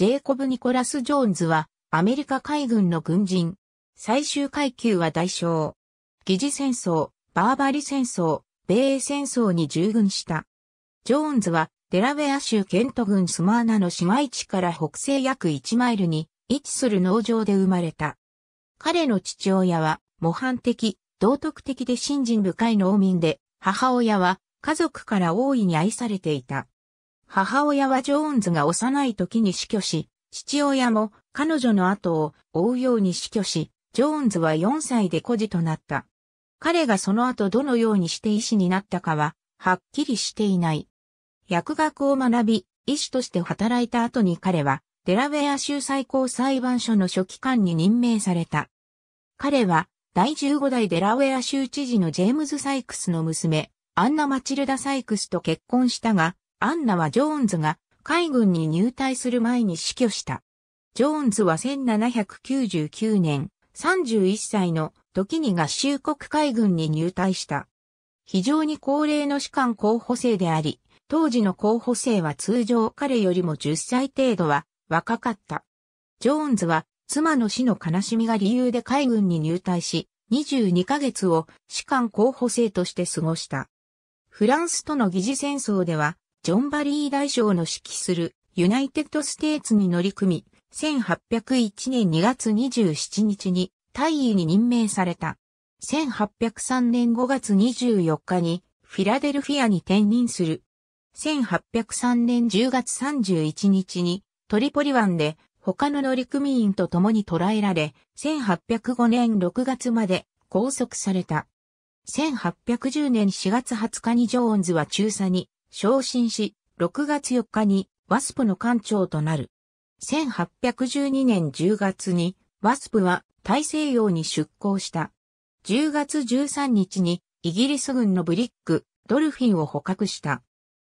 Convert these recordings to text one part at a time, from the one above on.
ジェイコブ・ニコラス・ジョーンズは、アメリカ海軍の軍人。最終階級は大将。疑似戦争、バーバリ戦争、米英戦争に従軍した。ジョーンズは、デラウェア州ケント郡スマーナの市街地から北西約1マイルに位置する農場で生まれた。彼の父親は模範的、道徳的で信心深い農民で、母親は家族から大いに愛されていた。母親はジョーンズが幼い時に死去し、父親も彼女の後を追うように死去し、ジョーンズは4歳で孤児となった。彼がその後どのようにして医師になったかは、はっきりしていない。薬学を学び、医師として働いた後に彼は、デラウェア州最高裁判所の書記官に任命された。彼は、第15代デラウェア州知事のジェームズ・サイクスの娘、アンナ・マチルダ・サイクスと結婚したが、アンナはジョーンズが海軍に入隊する前に死去した。ジョーンズは1799年、31歳の時に合衆国海軍に入隊した。非常に高齢の士官候補生であり、当時の候補生は通常彼よりも10歳程度は若かった。ジョーンズは妻の死の悲しみが理由で海軍に入隊し、22ヶ月を士官候補生として過ごした。フランスとの疑似戦争では、ジョン・バリー大将の指揮するユナイテッド・ステーツに乗り組み、1801年2月27日に大尉に任命された。1803年5月24日にフィラデルフィアに転任する。1803年10月31日にトリポリ湾で他の乗組員と共に捕らえられ、1805年6月まで拘束された。1810年4月20日にジョーンズは中佐に昇進し、6月4日にワスプの艦長となる。1812年10月にワスプは大西洋に出港した。10月13日にイギリス軍のブリック、ドルフィンを捕獲した。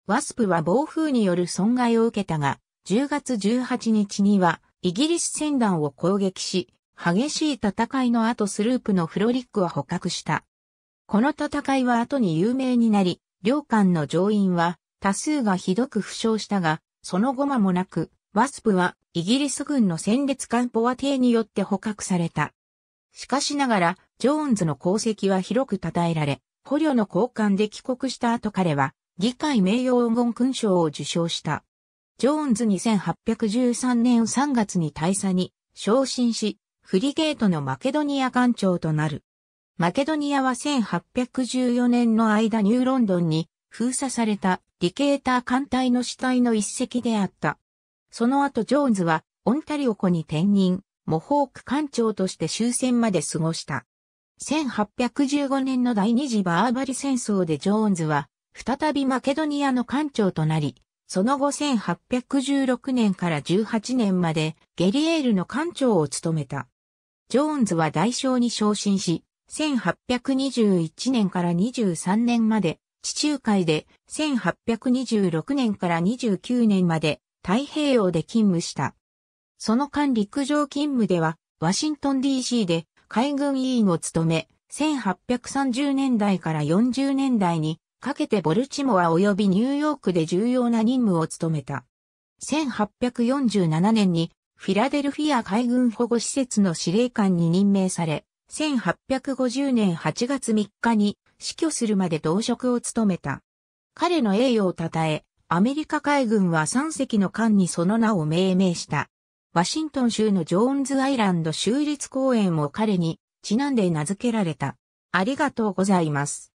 ワスプは暴風による損害を受けたが、10月18日にはイギリス船団を攻撃し、激しい戦いの後スループのフロリックは捕獲した。この戦いは後に有名になり、両艦の乗員は多数がひどく負傷したが、その後間もなく、ワスプはイギリス軍の戦列艦ポワ艇によって捕獲された。しかしながら、ジョーンズの功績は広く称えられ、捕虜の交換で帰国した後彼は、議会名誉黄金勲章を受章した。ジョーンズに1813年3月に大佐に昇進し、フリゲートのマケドニア艦長となる。マケドニアは1814年の間ニューロンドンに封鎖されたディケーター艦隊の死体の一隻であった。その後ジョーンズはオンタリオ湖に転任、モホーク艦長として終戦まで過ごした。1815年の第二次バーバリ戦争でジョーンズは再びマケドニアの艦長となり、その後1816年から18年までゲリエールの艦長を務めた。ジョーンズは大将に昇進し、1821年から23年まで地中海で1826年から29年まで太平洋で勤務した。その間陸上勤務ではワシントン DC で海軍委員を務め、1830年代から40年代にかけてボルチモア及びニューヨークで重要な任務を務めた。1847年にフィラデルフィア海軍保護施設の司令官に任命され、1850年8月3日に死去するまで同職を務めた。彼の栄誉を称え、アメリカ海軍は3隻の艦にその名を命名した。ワシントン州のジョーンズアイランド州立公園も彼にちなんで名付けられた。ありがとうございます。